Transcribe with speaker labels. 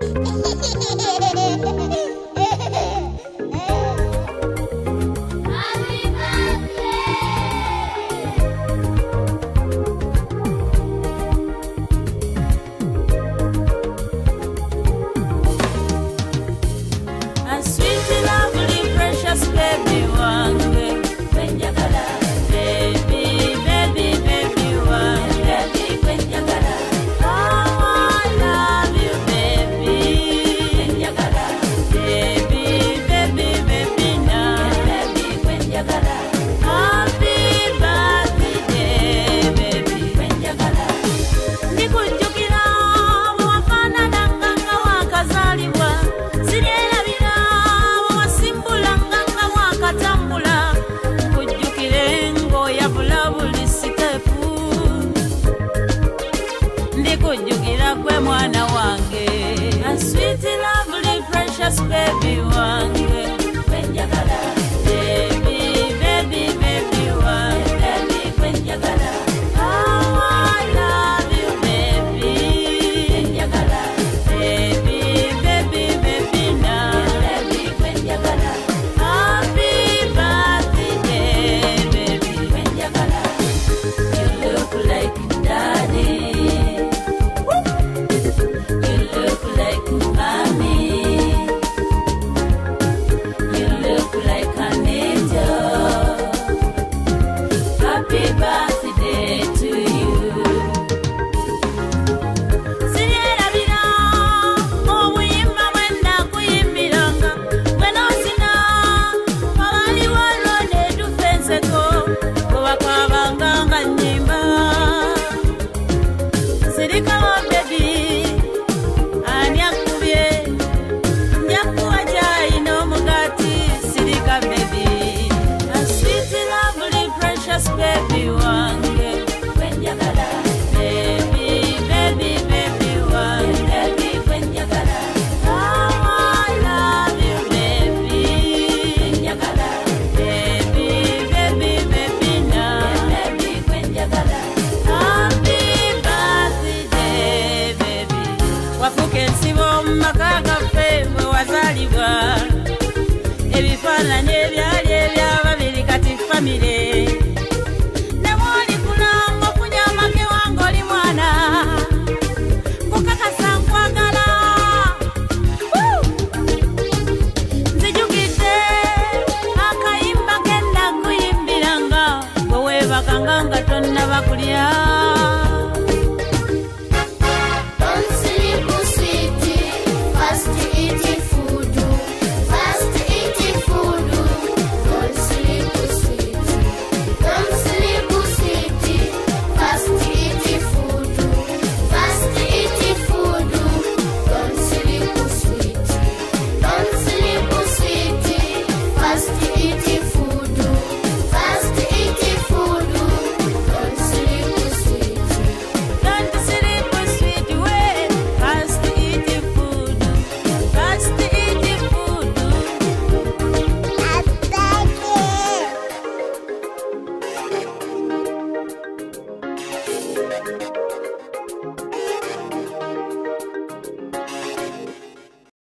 Speaker 1: Hehehehe ndi kujjukira mwana wange A sweet lovely precious baby one.